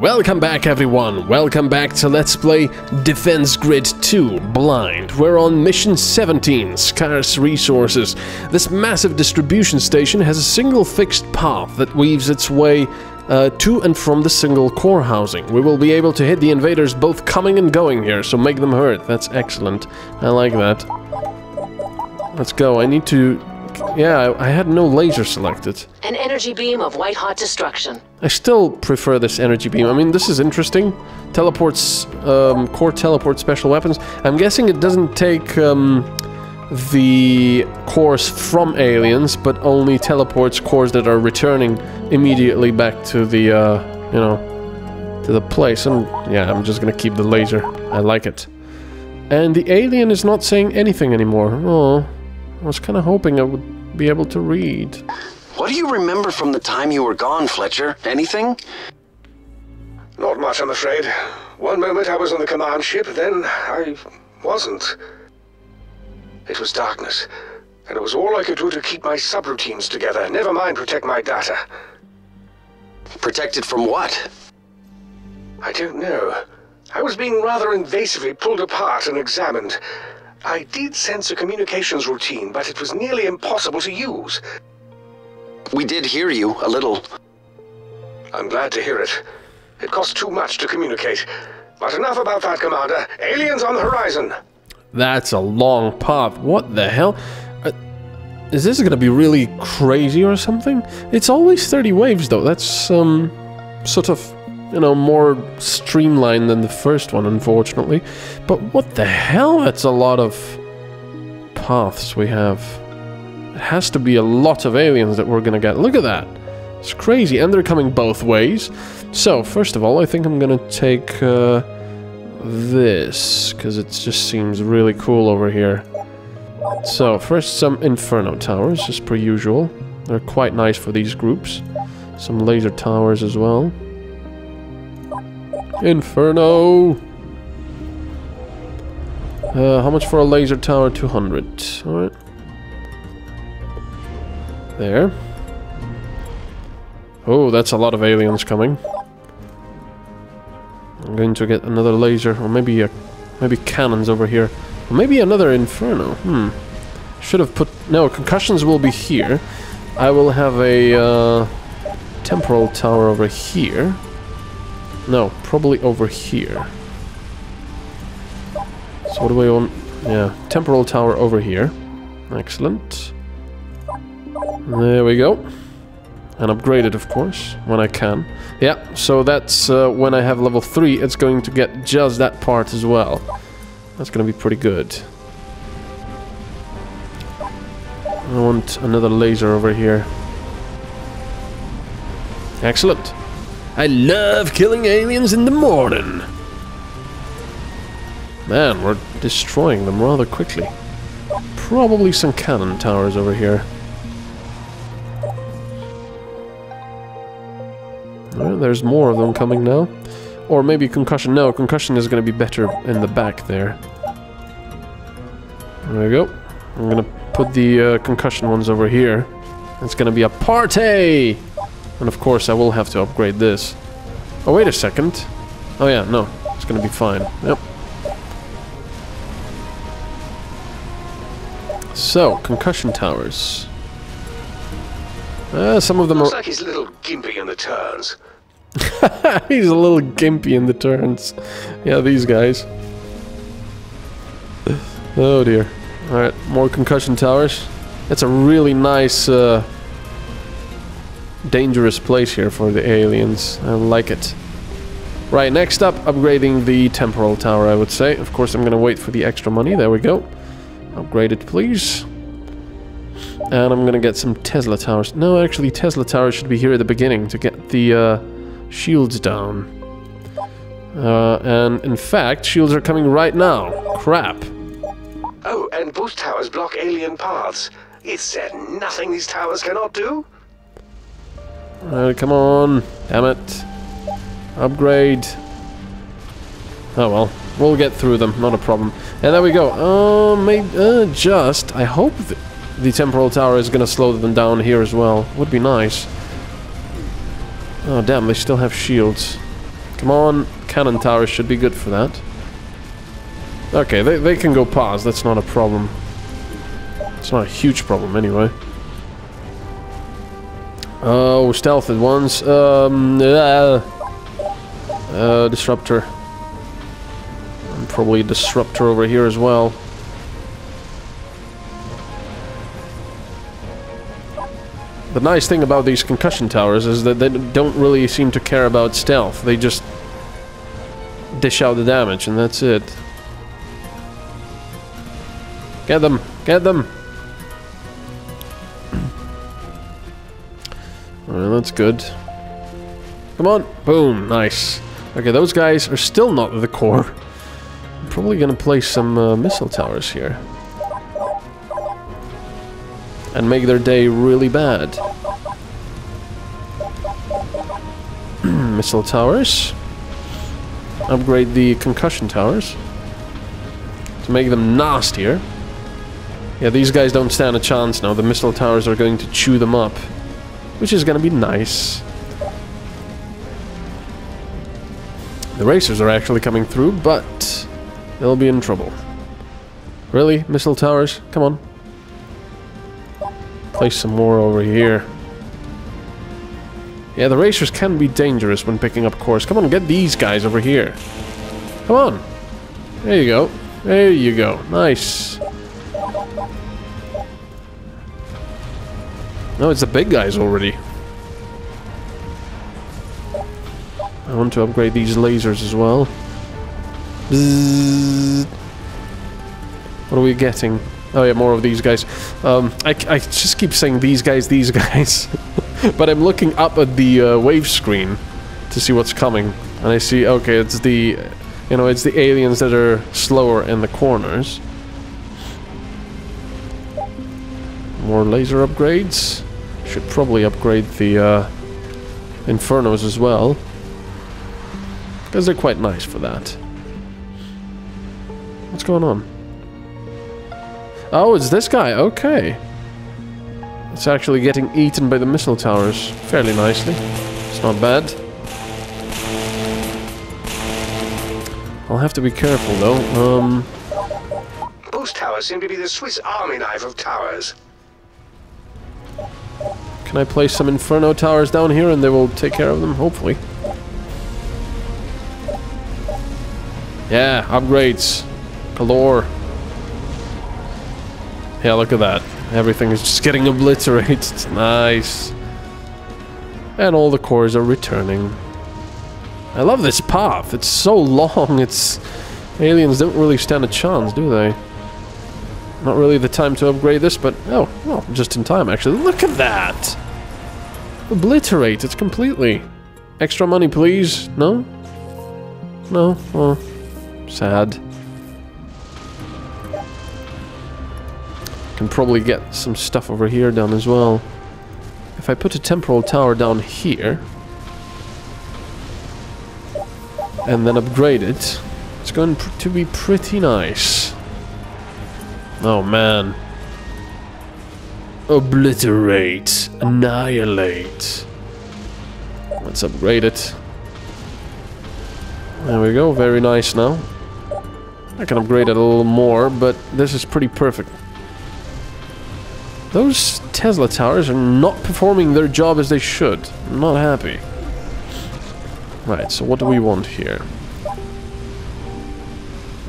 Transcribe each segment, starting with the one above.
Welcome back everyone, welcome back to Let's Play Defense Grid 2 Blind. We're on mission 17, Scarce Resources. This massive distribution station has a single fixed path that weaves its way uh, to and from the single core housing. We will be able to hit the invaders both coming and going here, so make them hurt. That's excellent. I like that. Let's go. I need to... Yeah, I, I had no laser selected. An energy beam of white-hot destruction. I still prefer this energy beam. I mean, this is interesting. Teleports, um, core teleport special weapons. I'm guessing it doesn't take um, the cores from aliens, but only teleports cores that are returning immediately back to the, uh, you know, to the place. And yeah, I'm just gonna keep the laser. I like it. And the alien is not saying anything anymore. Oh, I was kind of hoping I would be able to read. What do you remember from the time you were gone, Fletcher? Anything? Not much, I'm afraid. One moment I was on the command ship, then I wasn't. It was darkness, and it was all I could do to keep my subroutines together, never mind protect my data. Protected from what? I don't know. I was being rather invasively pulled apart and examined. I did sense a communications routine, but it was nearly impossible to use. We did hear you, a little. I'm glad to hear it. It costs too much to communicate. But enough about that, Commander. Aliens on the horizon. That's a long path. What the hell? Uh, is this gonna be really crazy or something? It's always 30 waves though. That's, um, sort of, you know, more streamlined than the first one, unfortunately. But what the hell? That's a lot of paths we have. It has to be a lot of aliens that we're gonna get. Look at that. It's crazy. And they're coming both ways. So, first of all, I think I'm gonna take, uh, this, because it just seems really cool over here. So, first some Inferno towers, as per usual. They're quite nice for these groups. Some laser towers as well. Inferno! Uh, how much for a laser tower? 200. Alright. There. Oh, that's a lot of aliens coming. I'm going to get another laser, or maybe a, maybe cannons over here. Or maybe another inferno. Hmm. Should have put... No, concussions will be here. I will have a uh, temporal tower over here. No, probably over here. So what do we want? Yeah, temporal tower over here. Excellent. There we go. And upgrade it, of course, when I can. Yeah, so that's uh, when I have level 3, it's going to get just that part as well. That's going to be pretty good. I want another laser over here. Excellent. I love killing aliens in the morning. Man, we're destroying them rather quickly. Probably some cannon towers over here. Well, there's more of them coming now. Or maybe concussion. No, concussion is going to be better in the back there. There we go. I'm going to put the uh, concussion ones over here. It's going to be a party! And of course I will have to upgrade this. Oh, wait a second. Oh yeah, no. It's going to be fine. Yep. So, concussion towers. Uh, some of them Looks are... like he's a little gimpy in the turns. He's a little gimpy in the turns. Yeah, these guys. Oh dear. Alright, more concussion towers. That's a really nice, uh, dangerous place here for the aliens. I like it. Right, next up, upgrading the temporal tower, I would say. Of course, I'm gonna wait for the extra money. There we go. Upgrade it, please. And I'm gonna get some Tesla towers. No, actually, Tesla towers should be here at the beginning to get the, uh, shields down. Uh, and in fact, shields are coming right now. Crap. Oh, and boost towers block alien paths. Is there nothing these towers cannot do? Uh, come on. Damn it. Upgrade. Oh well. We'll get through them. Not a problem. And there we go. Uh, maybe, uh, just... I hope th the temporal tower is gonna slow them down here as well. Would be nice. Oh, damn. They still have shields. Come on, cannon towers should be good for that. Okay, they, they can go past, that's not a problem. It's not a huge problem anyway. Oh, stealth at once. Um, uh, uh, disruptor. Probably a disruptor over here as well. The nice thing about these concussion towers is that they don't really seem to care about stealth. They just dish out the damage and that's it. Get them! Get them! That's good. Come on! Boom! Nice. Okay, those guys are still not the core. I'm probably gonna place some uh, missile towers here and make their day really bad. Missile towers. Upgrade the concussion towers. To make them nastier. Yeah, these guys don't stand a chance now. The missile towers are going to chew them up. Which is going to be nice. The racers are actually coming through, but they'll be in trouble. Really? Missile towers? Come on. Place some more over here. Yeah, the racers can be dangerous when picking up course. Come on, get these guys over here. Come on. There you go. There you go. Nice. No, it's the big guys already. I want to upgrade these lasers as well. Bzzz. What are we getting? Oh yeah, more of these guys. Um, I, I just keep saying these guys, these guys. but I'm looking up at the uh, wave screen to see what's coming. And I see, okay, it's the, you know, it's the aliens that are slower in the corners. More laser upgrades. Should probably upgrade the uh, Infernos as well. Because they're quite nice for that. What's going on? Oh, it's this guy. Okay. It's actually getting eaten by the missile towers fairly nicely. It's not bad. I'll have to be careful, though. Um... Boost towers seem to be the Swiss army knife of towers. Can I place some Inferno towers down here and they will take care of them? Hopefully. Yeah, upgrades. Galore. Yeah, look at that. Everything is just getting obliterated. Nice. And all the cores are returning. I love this path. It's so long. It's... Aliens don't really stand a chance, do they? Not really the time to upgrade this, but... Oh, well, just in time, actually. Look at that! Obliterate it completely. Extra money, please. No? No? Well, sad. Can probably get some stuff over here done as well. If I put a temporal tower down here and then upgrade it, it's going to be pretty nice. Oh man. Obliterate. Annihilate. Let's upgrade it. There we go, very nice now. I can upgrade it a little more, but this is pretty perfect. Those Tesla towers are not performing their job as they should. I'm not happy. Right, so what do we want here?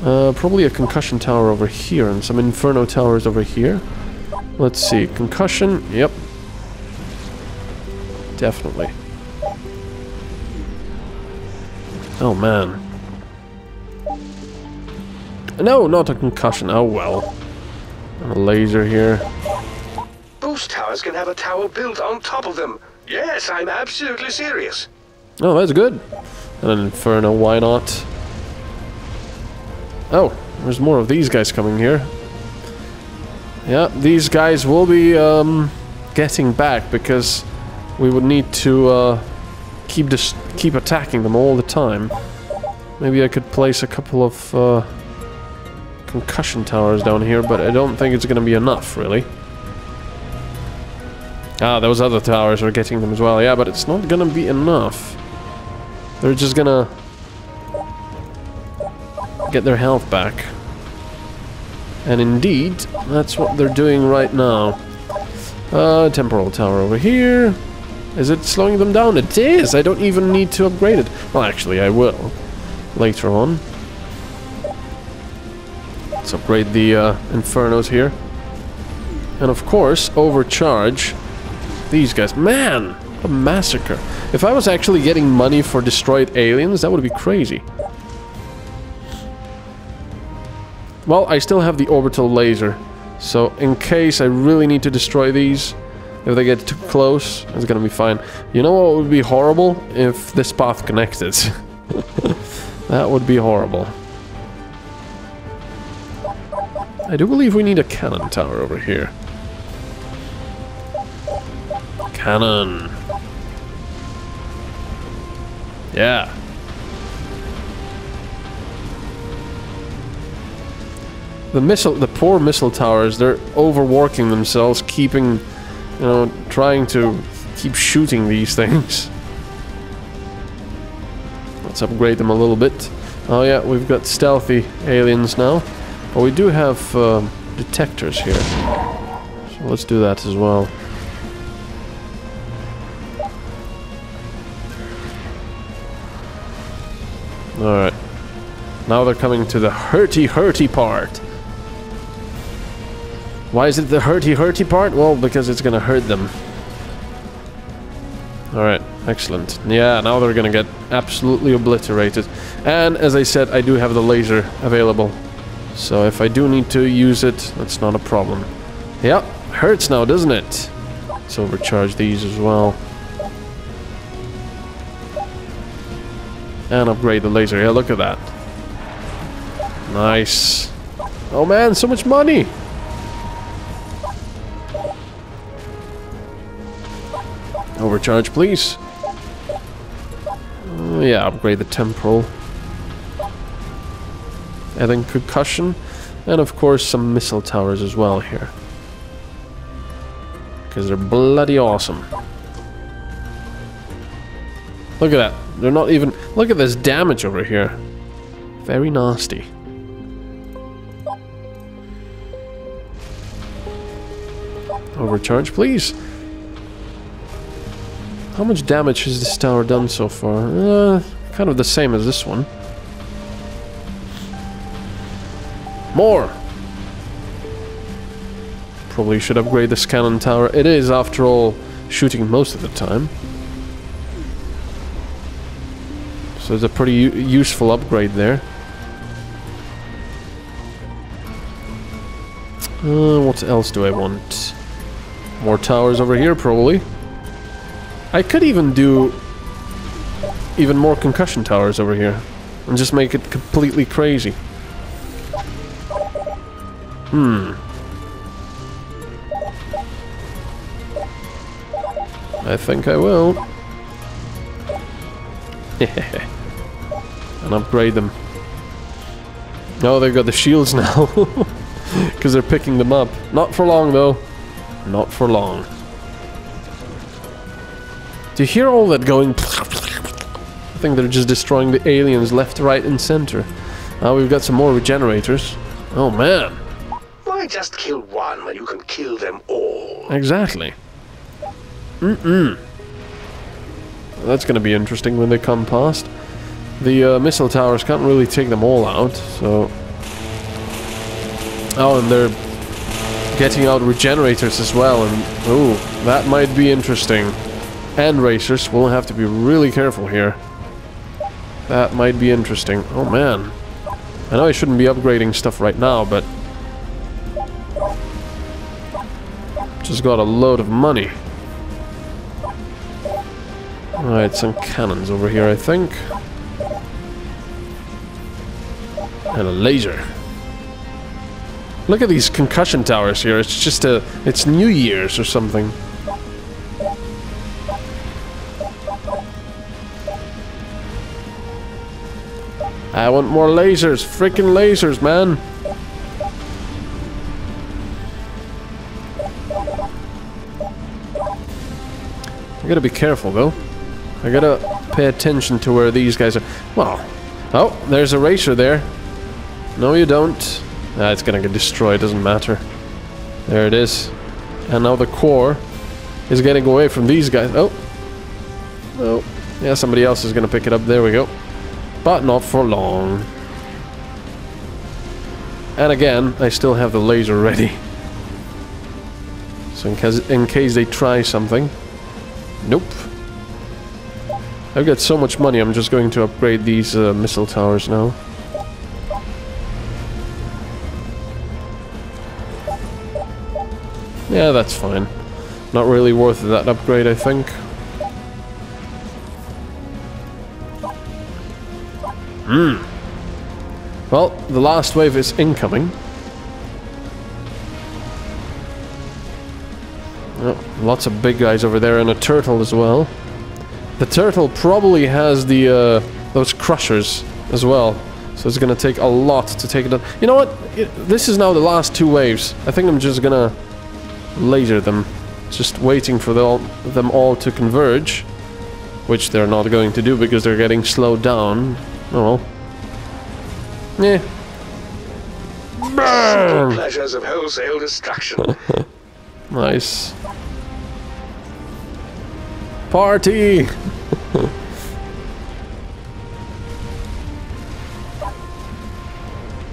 Uh, probably a concussion tower over here and some inferno towers over here. Let's see, concussion, yep. Definitely. Oh man. No, not a concussion, oh well. a laser here boost towers can have a tower built on top of them. Yes, I'm absolutely serious. Oh, that's good. And an Inferno, why not? Oh, there's more of these guys coming here. Yeah, these guys will be um, getting back because we would need to uh, keep keep attacking them all the time. Maybe I could place a couple of uh, concussion towers down here, but I don't think it's going to be enough, really. Ah, those other towers are getting them as well. Yeah, but it's not gonna be enough. They're just gonna get their health back. And indeed, that's what they're doing right now. Uh, temporal tower over here. Is it slowing them down? It is! I don't even need to upgrade it. Well, actually, I will. Later on. Let's upgrade the uh, Infernos here. And of course, overcharge these guys. Man! A massacre. If I was actually getting money for destroyed aliens, that would be crazy. Well, I still have the orbital laser. So, in case I really need to destroy these, if they get too close, it's gonna be fine. You know what would be horrible? If this path connected. that would be horrible. I do believe we need a cannon tower over here. Cannon. Yeah. The missile, the poor missile towers, they're overworking themselves, keeping, you know, trying to keep shooting these things. Let's upgrade them a little bit. Oh yeah, we've got stealthy aliens now. But we do have uh, detectors here. So let's do that as well. Alright. Now they're coming to the hurty-hurty part. Why is it the hurty-hurty part? Well, because it's gonna hurt them. Alright, excellent. Yeah, now they're gonna get absolutely obliterated. And, as I said, I do have the laser available. So if I do need to use it, that's not a problem. Yep, hurts now, doesn't it? Let's overcharge these as well. And upgrade the laser. Yeah, look at that. Nice. Oh man, so much money! Overcharge, please. Uh, yeah, upgrade the temporal. And then concussion. And of course some missile towers as well here. Because they're bloody awesome. Look at that. They're not even... Look at this damage over here. Very nasty. Overcharge, please. How much damage has this tower done so far? Uh, kind of the same as this one. More! Probably should upgrade this cannon tower. It is, after all, shooting most of the time. So it's a pretty useful upgrade there. Uh, what else do I want? More towers over here, probably. I could even do even more concussion towers over here and just make it completely crazy. Hmm. I think I will. and upgrade them. Oh, they've got the shields now. Because they're picking them up. Not for long, though. Not for long. Do you hear all that going? I think they're just destroying the aliens left, right, and center. Now we've got some more regenerators. Oh man. Why just kill one when you can kill them all? Exactly. Mm-mm. That's gonna be interesting when they come past. The uh, missile towers can't really take them all out, so... Oh, and they're getting out regenerators as well, and... Ooh, that might be interesting and racers. We'll have to be really careful here. That might be interesting. Oh man. I know I shouldn't be upgrading stuff right now, but... Just got a load of money. Alright, some cannons over here, I think. And a laser. Look at these concussion towers here. It's just a... It's New Year's or something. I want more lasers. Freaking lasers, man. I gotta be careful, though. I gotta pay attention to where these guys are. Well, oh, there's a racer there. No, you don't. Ah, it's gonna get destroyed, doesn't matter. There it is. And now the core is getting away from these guys. Oh. Oh. Yeah, somebody else is gonna pick it up. There we go. But not for long. And again, I still have the laser ready. So in case, in case they try something. Nope. I've got so much money, I'm just going to upgrade these uh, missile towers now. Yeah, that's fine. Not really worth that upgrade, I think. Hmm. Well, the last wave is incoming. Oh, lots of big guys over there and a turtle as well. The turtle probably has the uh, those crushers as well. So it's gonna take a lot to take it down. You know what? It, this is now the last two waves. I think I'm just gonna laser them. Just waiting for the them all to converge. Which they're not going to do because they're getting slowed down. Oh well. Yeah. The pleasures of wholesale destruction. Nice. Party!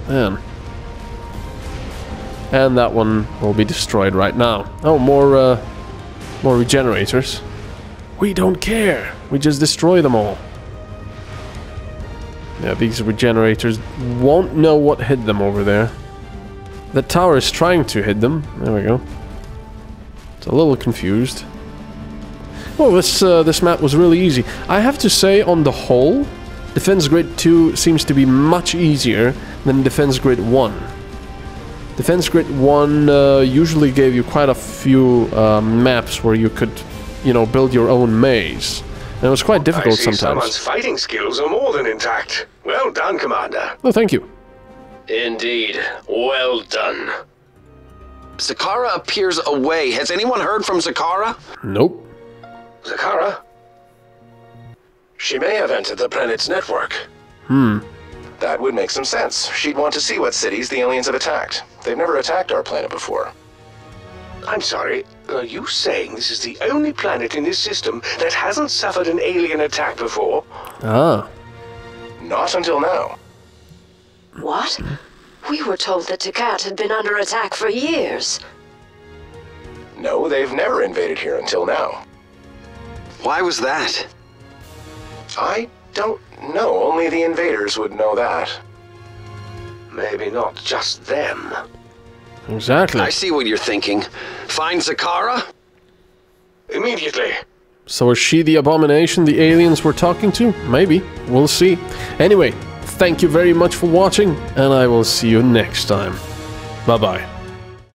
Man. And that one will be destroyed right now. Oh, more, uh, more regenerators. We don't care. We just destroy them all. Yeah, these regenerators won't know what hit them over there. The tower is trying to hit them. There we go. It's a little confused. Well, this uh, this map was really easy. I have to say, on the whole, Defense Grid 2 seems to be much easier than Defense Grid 1. Defense Grid 1 uh, usually gave you quite a few uh, maps where you could, you know, build your own maze. And it was quite difficult I see someone's fighting skills are more than intact. Well done, Commander. Oh, thank you. Indeed. Well done. Zakara appears away. Has anyone heard from Zakara? Nope. Zakara? She may have entered the planet's network. Hmm. That would make some sense. She'd want to see what cities the aliens have attacked. They've never attacked our planet before. I'm sorry, are you saying this is the only planet in this system that hasn't suffered an alien attack before? Ah. Not until now. What? We were told that Takat had been under attack for years. No, they've never invaded here until now. Why was that? I don't know. Only the invaders would know that. Maybe not just them. Exactly. I see what you're thinking. Find Zakara? Immediately. So is she the abomination the aliens were talking to? Maybe. We'll see. Anyway, thank you very much for watching, and I will see you next time. Bye-bye.